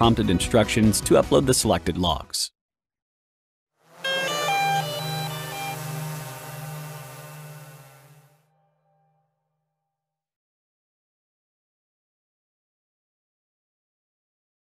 Prompted instructions to upload the selected logs.